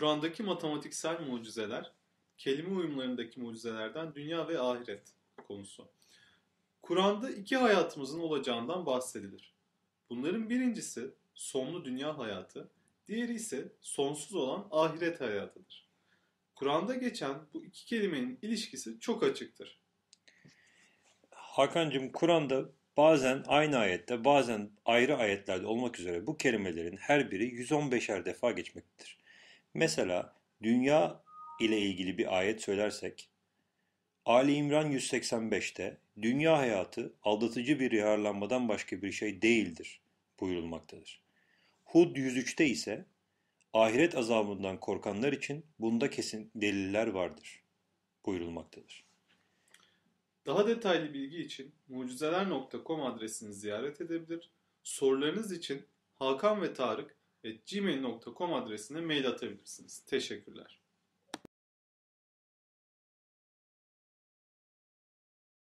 Kur'an'daki matematiksel mucizeler, kelime uyumlarındaki mucizelerden dünya ve ahiret konusu. Kur'an'da iki hayatımızın olacağından bahsedilir. Bunların birincisi sonlu dünya hayatı, diğeri ise sonsuz olan ahiret hayatıdır. Kur'an'da geçen bu iki kelimenin ilişkisi çok açıktır. Hakan'cığım Kur'an'da bazen aynı ayette bazen ayrı ayetlerde olmak üzere bu kelimelerin her biri 115'er defa geçmektedir. Mesela dünya ile ilgili bir ayet söylersek Ali İmran 185'te dünya hayatı aldatıcı bir yararlanmadan başka bir şey değildir buyurulmaktadır. Hud 103'te ise ahiret azabından korkanlar için bunda kesin deliller vardır buyurulmaktadır. Daha detaylı bilgi için mucizeler.com adresini ziyaret edebilir. Sorularınız için Hakan ve Tarık gmail.com adresine mail atabilirsiniz. Teşekkürler.